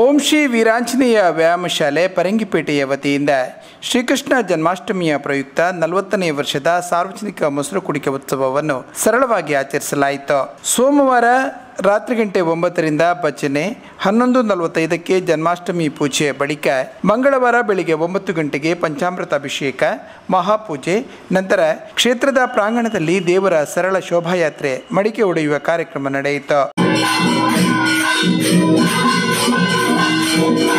ಓಂ ಶ್ರೀ ವೀರಾಂಜನೇಯ ವ್ಯಾಯಾಮ ಶಾಲೆ ಪರಂಗಿಪೇಟೆಯ ವತಿಯಿಂದ ಶ್ರೀಕೃಷ್ಣ ಜನ್ಮಾಷ್ಟಮಿಯ ಪ್ರಯುಕ್ತ ನಲವತ್ತನೇ ವರ್ಷದ ಸಾರ್ವಜನಿಕ ಮೊಸರು ಕುಡಿಕೆ ಉತ್ಸವವನ್ನು ಸರಳವಾಗಿ ಆಚರಿಸಲಾಯಿತು. ಸೋಮವಾರ ರಾತ್ರಿ ಗಂಟೆ ಒಂಬತ್ತರಿಂದ ಭಜನೆ, ಹನ್ನೊಂದು ನಲವತ್ತೈದಕ್ಕೆ ಜನ್ಮಾಷ್ಟಮಿ ಪೂಜೆ ಬಳಿಕ ಮಂಗಳವಾರ ಬೆಳಿಗ್ಗೆ ಒಂಬತ್ತು ಗಂಟೆಗೆ ಪಂಚಾಮೃತ ಅಭಿಷೇಕ, ಮಹಾಪೂಜೆ, ನಂತರ ಕ್ಷೇತ್ರದ ಪ್ರಾಂಗಣದಲ್ಲಿ ದೇವರ ಸರಳ ಶೋಭಾಯಾತ್ರೆ ಮಡಿಕೆ ಒಡೆಯುವ ಕಾರ್ಯಕ್ರಮ ನಡೆಯಿತು. Oh, my God.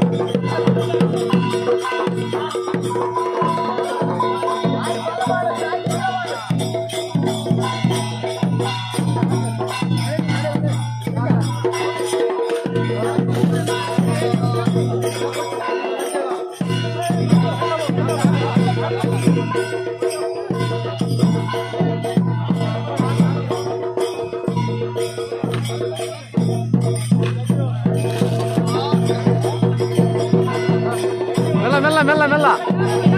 Thank you. 没了没了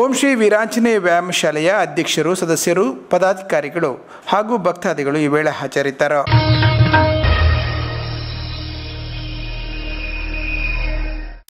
ಓಂ ಶ್ರೀ ವ್ಯಾಯಾಮ ಶಾಲೆಯ ಅಧ್ಯಕ್ಷರು ಸದಸ್ಯರು ಪದಾಧಿಕಾರಿಗಳು ಹಾಗೂ ಭಕ್ತಾದಿಗಳು ಈ ವೇಳೆ ಹಾಜರಿದ್ದರು.